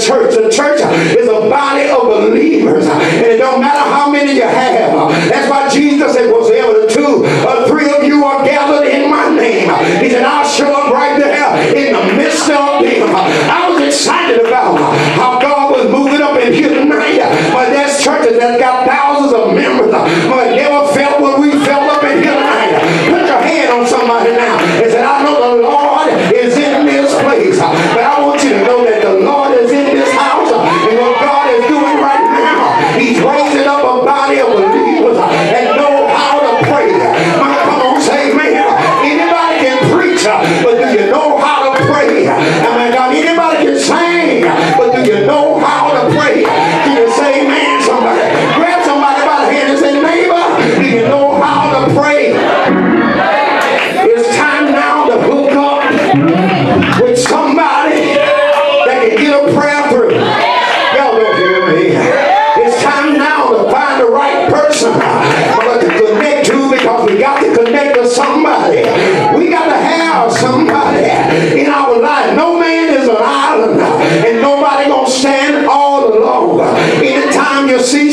church. The church is a body of believers. And it don't matter how many you have. That's why Jesus said, whatsoever the two or three of you are gathered in my name. He said, I'll show up right there in the midst of them. I was excited about how God was moving up in here tonight. But there's churches that got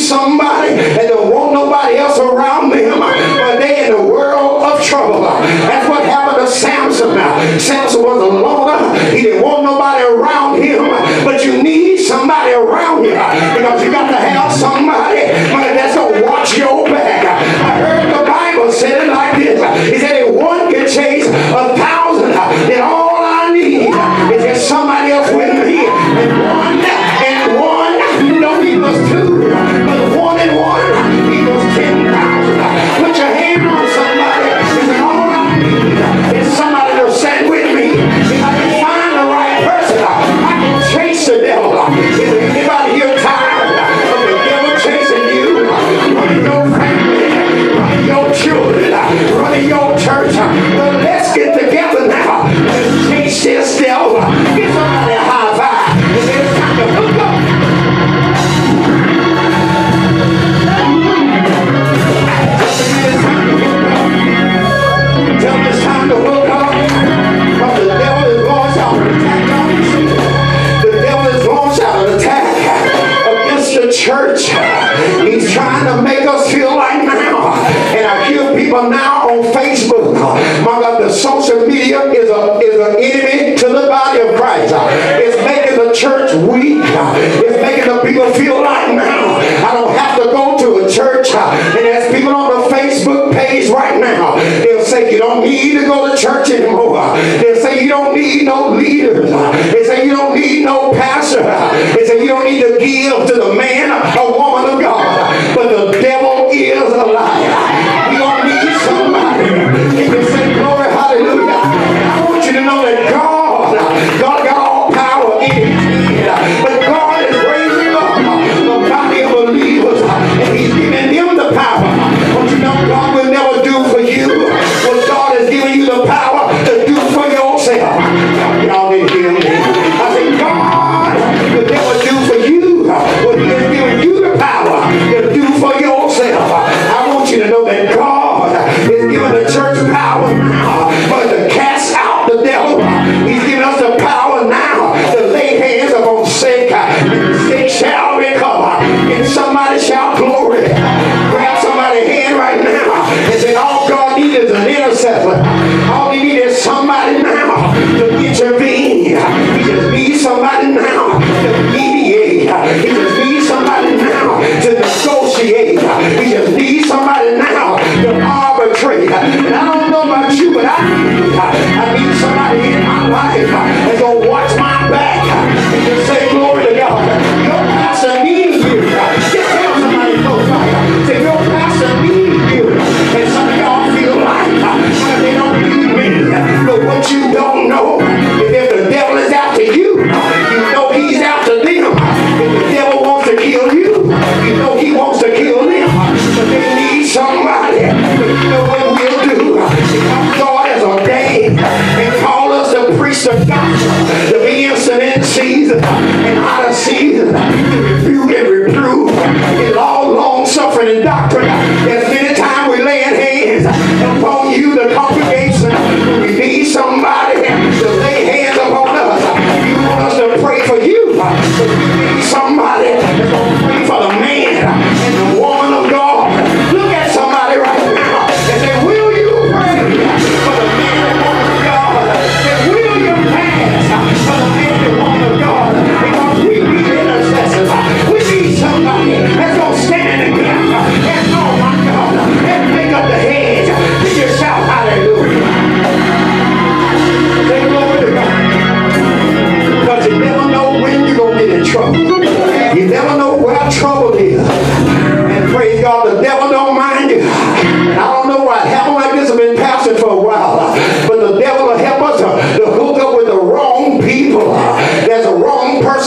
somebody and don't want nobody else around them, but they in the world of trouble. That's what happened to Samson. Samson was a loner. He didn't want nobody around him, but you need somebody around you because you got to have somebody that's going to watch your back. I heard the Bible said it like this. He said, if one can chase a thousand, then all I need is somebody else on Facebook. My God, the social media is, a, is an enemy to the body of Christ. It's making the church weak. It's making the people feel like now I don't have to go to a church. And there's people on the Facebook page right now. They'll say you don't need to go to church anymore. They'll say you don't need no leaders. They say you don't need no pastor. They say you don't need to give to the man or woman of God. But the devil is a liar.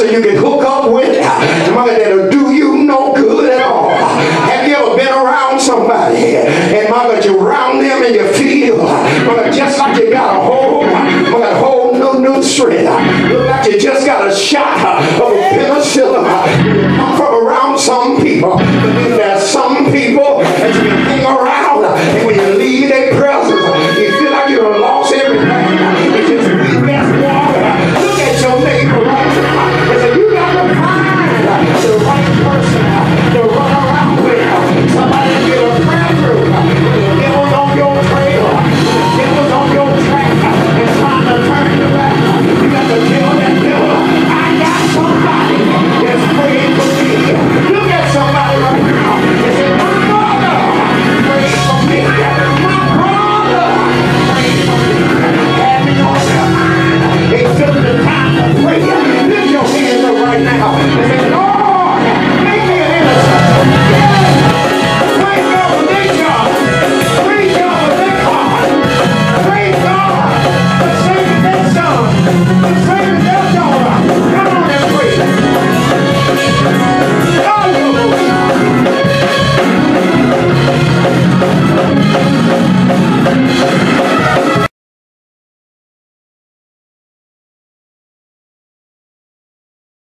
so you can hook up with somebody that'll do you no good at all. Have you ever been around somebody and mother you round them and you feel mother, just like you got a whole, mother, whole new, new strength?